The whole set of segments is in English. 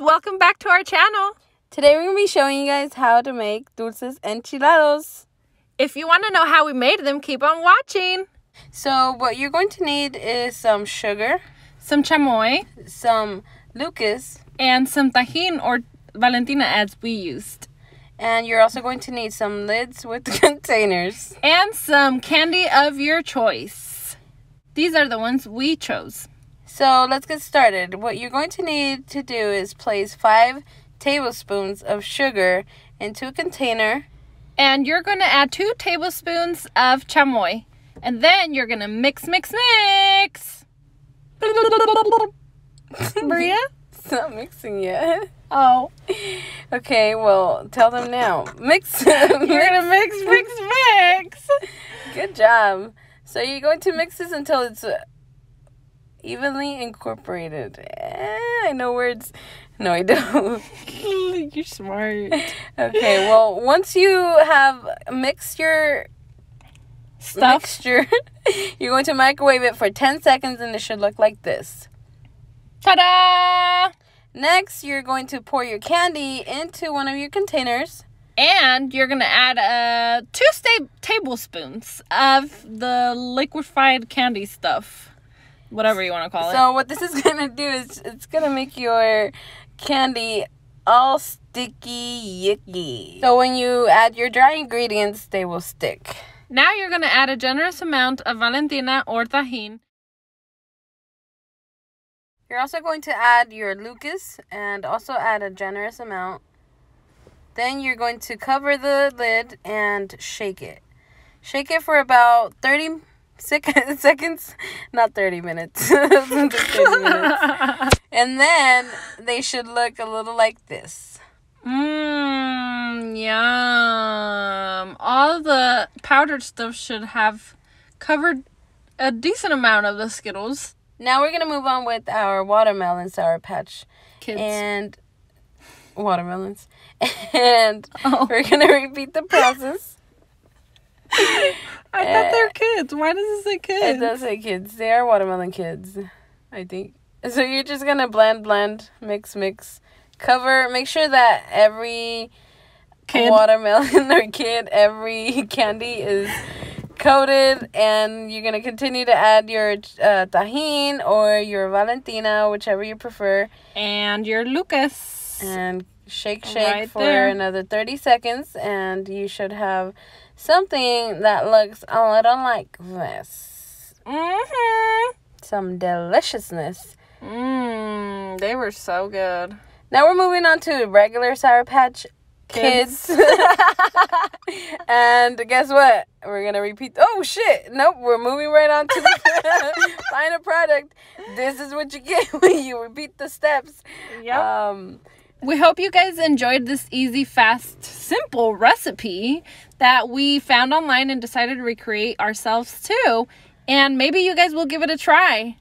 welcome back to our channel. Today we're going to be showing you guys how to make dulces enchilados. If you want to know how we made them, keep on watching. So what you're going to need is some sugar, Some chamoy some Lucas, and some tajin or Valentina as we used. and you're also going to need some lids with containers. And some candy of your choice. These are the ones we chose. So let's get started. What you're going to need to do is place five tablespoons of sugar into a container. And you're going to add two tablespoons of chamoy. And then you're going to mix, mix, mix. Maria? It's not mixing yet. Oh. Okay, well, tell them now. Mix. You're going to mix, mix, mix. Good job. So you're going to mix this until it's uh, evenly incorporated. Eh, I know words. No, I don't. You're smart. Okay, well, once you have mixed your Stuff. mixture, you're going to microwave it for 10 seconds and it should look like this. Ta-da! Next, you're going to pour your candy into one of your containers. And you're gonna add uh two sta- tablespoons of the liquefied candy stuff, whatever you want to call it. So what this is gonna do is it's gonna make your candy all sticky yicky. So when you add your dry ingredients, they will stick. Now you're gonna add a generous amount of Valentina or tajin. You're also going to add your Lucas and also add a generous amount. Then you're going to cover the lid and shake it. Shake it for about 30 sec- seconds, not 30 minutes. 30 minutes. And then they should look a little like this. Mmm, yum. All the powdered stuff should have covered a decent amount of the Skittles. Now we're gonna move on with our watermelon sour patch Kids. and watermelons, and Oh. we're gonna repeat the process. I thought they were kids. Why does it say kids? It does say kids. They are watermelon kids, I think. So you're just gonna blend, blend, mix, mix, cover. Make sure that every Kid. watermelon or kid, every candy is coated, and you're gonna continue to add your uh, tajin or your Valentina, whichever you prefer, And your Lucas. and shake, shake Right for there. another thirty seconds, and you should have something that looks a little like this. Mm-hmm. Some deliciousness. Mmm, they were so good. Now we're moving on to regular Sour Patch Kids. Kids. and guess what? We're gonna repeat. Oh shit! Nope, we're moving right on to the final product. This is what you get when you repeat the steps. Yep. Um, We hope you guys enjoyed this easy, fast, simple recipe that we found online and decided to recreate ourselves too. And maybe you guys will give it a try.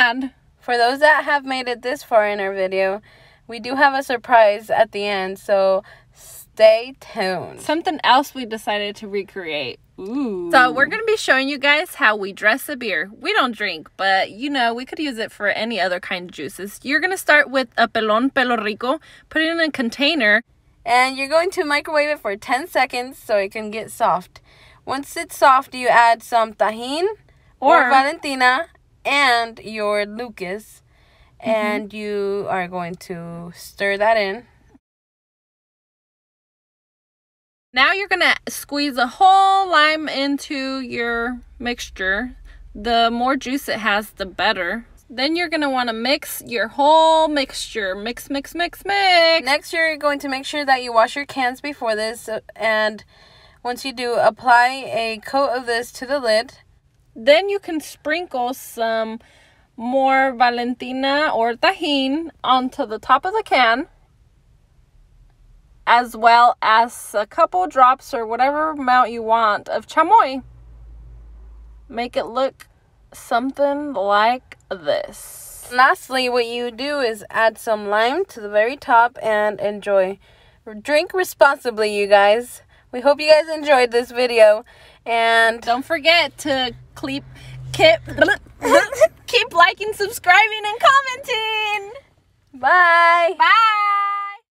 And for those that have made it this far in our video, we do have a surprise at the end. So stay tuned. something else we decided to recreate. Ooh. So we're gonna be showing you guys how we dress a beer. We don't drink, but you know we could use it for any other kind of juices. You're gonna start with a pelon pelo rico, put it in a container, and you're going to microwave it for 10 seconds so it can get soft. Once it's soft, you add some tajin or, Or- Valentina and your Lucas, mm-hmm. and you are going to stir that in. Now you're gonna squeeze a whole lime into your mixture. The more juice it has, the better. Then you're gonna wanna mix your whole mixture. Mix, mix, mix, mix. Next, you're going to make sure that you wash your cans before this, and once you do, apply a coat of this to the lid. Then you can sprinkle some more Valentina or tajin onto the top of the can, as well as a couple drops or whatever amount you want of chamoy. Make it look something like this. Lastly, what you do is add some lime to the very top and enjoy. Drink responsibly, you guys. We hope you guys enjoyed this video. And Don't forget to keep keep keep liking, subscribing, and commenting. Bye. Bye.